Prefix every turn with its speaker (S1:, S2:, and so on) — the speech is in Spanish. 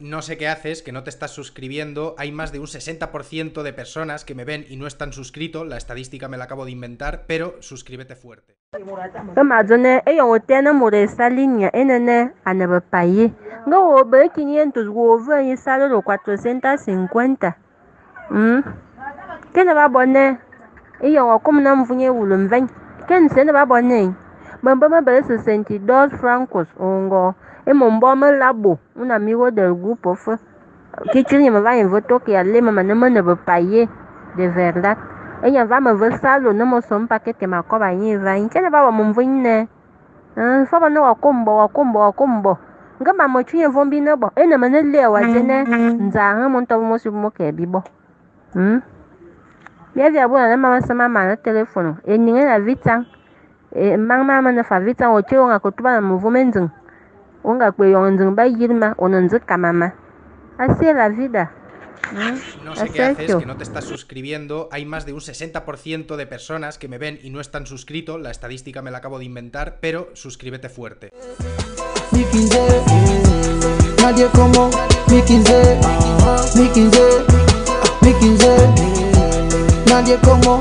S1: no sé qué haces, que no te estás suscribiendo. Hay más de un 60% de personas que me ven y no están suscritos. La estadística me la acabo de inventar, pero suscríbete fuerte.
S2: Ke ma zo ne yon wote na mo de sali nya ene ne ane be paye. Nga wo be 500 wo ve yin salo lo 450. Ke ne ba bone yon wo kom na mvunye wulu mven. Ke nse ne ba bone. Mambama Belso Sentidos Francos Ongo. E Momboma Labo, un amigo del grupo, fue que tinha me vai em voto que a lema mas não me não paie de verdade. Ella va me ver salo não me som para que que me coba em vai. Então vai me vinne. Ah, fala não a combo, a combo, a combo. Ngamba mo tinha vombi na bo. E na me lewa jene. Nzanga mo ntawo mo sumo ke bibo. Hm? Bia bia bona na mama sama mama na telefono. E ninga na vitang. Mang ma ma na fa vitang o che nga ko tuba na mo vomenzing o nga kwe yo nzing ba yirma o nzing kamama así es la vida.
S1: No sé qué haces, que no te estás suscribiendo. Hay más de un 60% de personas que me ven y no están suscritos. La estadística me la acabo de inventar, pero suscríbete fuerte.
S3: Nadie como nadie como